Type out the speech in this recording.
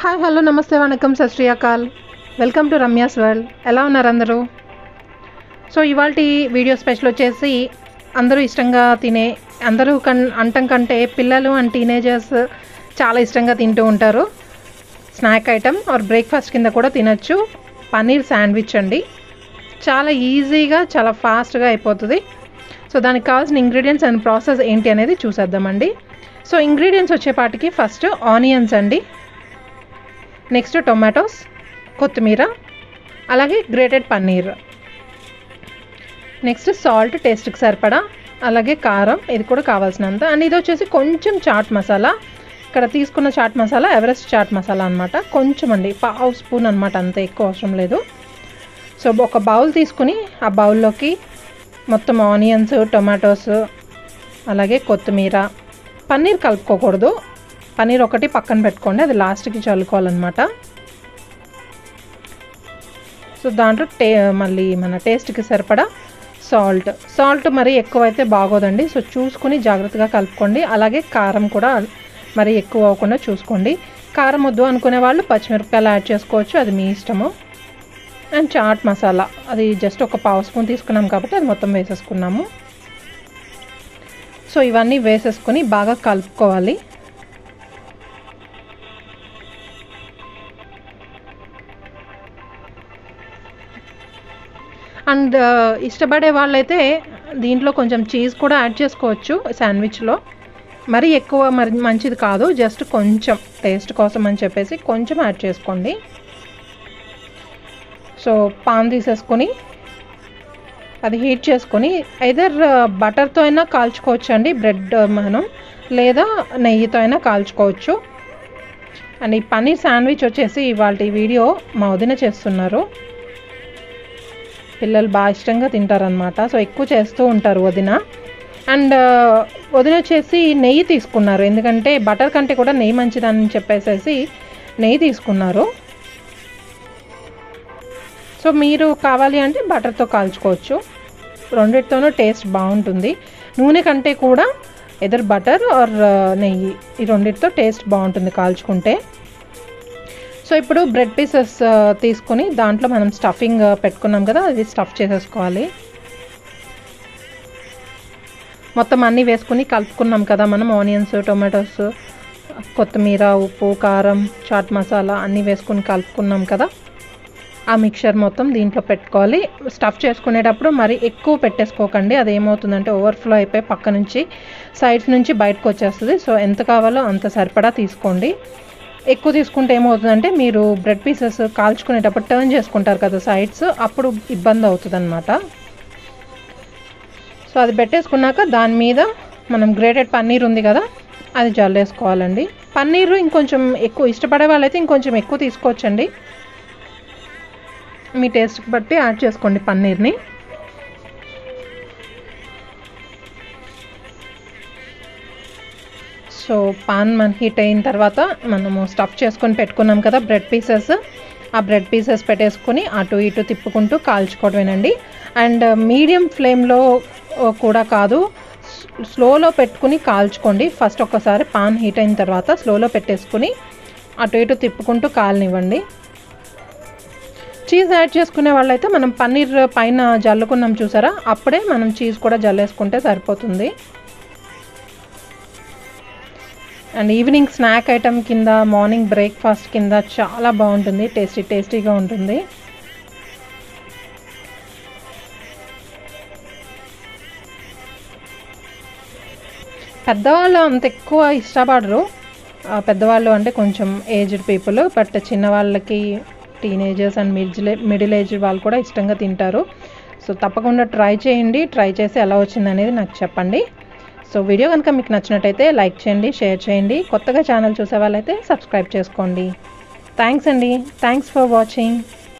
Hi hello నమస్తే వణకం సత్ శ్రీ అకాల్ వెల్కమ్ టు రమ్యాస్ వరల్డ్. ఎలా ఉన్నారు అందరూ? సో ఇవాళ వీడియో స్పెషల్ వచ్చేసి అందరూ ఇష్టంగా తినే అందరూ కన్ అంటం కంటే పిల్లలు అండ్ టీనేజర్స్ చాలా ఇష్టంగా తింటూ ఉంటారు. స్నాక్ ఐటమ్ ఆర్ బ్రేక్ఫాస్ట్ కింద కూడా తినచ్చు. పన్నీర్ శాండ్విచ్ అండి. చాలా ఈజీగా చాలా ఫాస్ట్గా అయిపోతుంది. సో దానికి కావాల్సిన ఇంగ్రీడియంట్స్ అండ్ ప్రాసెస్ ఏంటి అనేది చూసేద్దామండి. సో ఇంగ్రీడియంట్స్ వచ్చేపాటికి ఫస్ట్ ఆనియన్స్ అండి. నెక్స్ట్ టొమాటోస్ కొత్తిమీర అలాగే గ్రేటెడ్ పన్నీర్. నెక్స్ట్ సాల్ట్ టేస్ట్కి సరిపడా అలాగే కారం ఇది కూడా కావాల్సినంత. అండ్ ఇది వచ్చేసి కొంచెం చాట్ మసాలా. ఇక్కడ తీసుకున్న చాట్ మసాలా ఎవరెస్ట్ చాట్ మసాలా అనమాట కొంచెం అండి పావు స్పూన్ అనమాట అంత ఎక్కువ అవసరం లేదు. సో ఒక బౌల్ తీసుకుని ఆ బౌల్లోకి మొత్తం ఆనియన్స్ టొమాటోస్ అలాగే కొత్తిమీర. పన్నీర్ కలుపుకోకూడదు. పన్నీర్ ఒకటి పక్కన పెట్టుకోండి అది లాస్ట్కి చల్లుకోవాలన్నమాట. సో దాంట్లో టే మళ్ళీ మన టేస్ట్కి సరిపడా సాల్ట్. సాల్ట్ మరి ఎక్కువైతే బాగోదండి. సో చూసుకుని జాగ్రత్తగా కలుపుకోండి. అలాగే కారం కూడా మరి ఎక్కువ అవ్వకుండా చూసుకోండి. కారం వద్దు అనుకునే వాళ్ళు పచ్చిమిరపకాయలు యాడ్ చేసుకోవచ్చు అది మీ ఇష్టము. అండ్ చాట్ మసాలా అది జస్ట్ ఒక పావు స్పూన్ తీసుకున్నాం కాబట్టి అది మొత్తం వేసేసుకున్నాము. సో ఇవన్నీ వేసేసుకొని బాగా కలుపుకోవాలి. అండ్ ఇష్టపడే వాళ్ళైతే దీంట్లో కొంచెం చీజ్ కూడా యాడ్ చేసుకోవచ్చు శాండ్విచ్లో. మరీ ఎక్కువ మరి మంచిది కాదు జస్ట్ కొంచెం టేస్ట్ కోసం అని చెప్పేసి కొంచెం యాడ్ చేసుకోండి. సో పాన్ తీసేసుకొని అది హీట్ చేసుకొని ఐదర్ బటర్తో అయినా కాల్చుకోవచ్చు అండి బ్రెడ్ మనం లేదా నెయ్యితో అయినా కాల్చుకోవచ్చు. అండ్ ఈ పన్నీర్ శాండ్విచ్ వచ్చేసి ఇవాళ వీడియో మా వదిన చేస్తున్నారు. పిల్లలు బాగా ఇష్టంగా తింటారనమాట సో ఎక్కువ చేస్తూ ఉంటారు వదిన. అండ్ వదిన వచ్చేసి నెయ్యి తీసుకున్నారు. ఎందుకంటే బటర్ కంటే కూడా నెయ్యి మంచిదని చెప్పేసేసి నెయ్యి తీసుకున్నారు. సో మీరు కావాలి అంటే బటర్తో కాల్చుకోవచ్చు. రెండిటితోనూ టేస్ట్ బాగుంటుంది. నూనె కంటే కూడా ఎదర్ బటర్ ఆర్ నెయ్యి ఈ రెండిటితో టేస్ట్ బాగుంటుంది కాల్చుకుంటే. సో ఇప్పుడు బ్రెడ్ పీసెస్ తీసుకొని దాంట్లో మనం స్టఫింగ్ పెట్టుకున్నాం కదా అది స్టఫ్ చేసేసుకోవాలి. మొత్తం అన్నీ వేసుకుని కలుపుకున్నాం కదా మనం ఆనియన్స్ టొమాటోస్ కొత్తిమీర ఉప్పు కారం చాట్ మసాలా అన్నీ వేసుకుని కలుపుకున్నాం కదా. ఆ మిక్చర్ మొత్తం దీంట్లో పెట్టుకోవాలి. స్టఫ్ చేసుకునేటప్పుడు మరి ఎక్కువ పెట్టేసుకోకండి. అది ఏమవుతుందంటే ఓవర్ఫ్లో అయిపోయి పక్క నుంచి సైడ్స్ నుంచి బయటకు వచ్చేస్తుంది. సో ఎంత కావాలో అంత సరిపడా తీసుకోండి. ఎక్కువ తీసుకుంటే ఏమవుతుందంటే మీరు బ్రెడ్ పీసెస్ కాల్చుకునేటప్పుడు టర్న్ చేసుకుంటారు కదా సైడ్స్ అప్పుడు ఇబ్బంది అవుతుంది అనమాట సో అది పెట్టేసుకున్నాక దాని మీద మనం గ్రేటెడ్ పన్నీర్ ఉంది కదా అది జల్లేసుకోవాలండి. పన్నీరు ఇంకొంచెం ఎక్కువ ఇష్టపడే వాళ్ళైతే ఇంకొంచెం ఎక్కువ తీసుకోవచ్చండి. మీ టేస్ట్ బట్టి యాడ్ చేసుకోండి పన్నీర్ని. సో పాన్ మన హీట్ అయిన తర్వాత మనము స్టఫ్ చేసుకొని పెట్టుకున్నాం కదా బ్రెడ్ పీసెస్. ఆ బ్రెడ్ పీసెస్ పెట్టేసుకొని అటు ఇటు తిప్పుకుంటూ కాల్చుకోవడమేనండి. అండ్ మీడియం ఫ్లేమ్లో కూడా కాదు స్లోలో పెట్టుకుని కాల్చుకోండి. ఫస్ట్ ఒక్కసారి పాన్ హీట్ అయిన తర్వాత స్లోలో పెట్టేసుకుని అటు ఇటు తిప్పుకుంటూ కాలనివ్వండి. చీజ్ యాడ్ చేసుకునే వాళ్ళైతే మనం పన్నీర్ పైన జల్లుకున్నాం చూసారా? అప్పుడే మనం చీజ్ కూడా జల్లేసుకుంటే సరిపోతుంది. అండ్ ఈవినింగ్ స్నాక్ ఐటమ్ కింద మార్నింగ్ బ్రేక్ఫాస్ట్ కింద చాలా బాగుంటుంది. టేస్టీ టేస్టీగా ఉంటుంది. పెద్దవాళ్ళు అంత ఎక్కువ ఇష్టపడరు. పెద్దవాళ్ళు అంటే కొంచెం aged people but చిన్నవాళ్ళకి teenagers and middle middle age వాళ్ళు కూడా ఇష్టంగా తింటారు. సో తప్పకుండా ట్రై చేయండి. ట్రై చేసి ఎలా వచ్చింది అనేది నాకు చెప్పండి. సో వీడియో కనుక మీకు నచ్చినట్టయితే లైక్ చేయండి షేర్ చేయండి. కొత్తగా ఛానల్ చూసే వాళ్ళైతే సబ్స్క్రైబ్ చేసుకోండి. థ్యాంక్స్ అండి. Thanks for watching.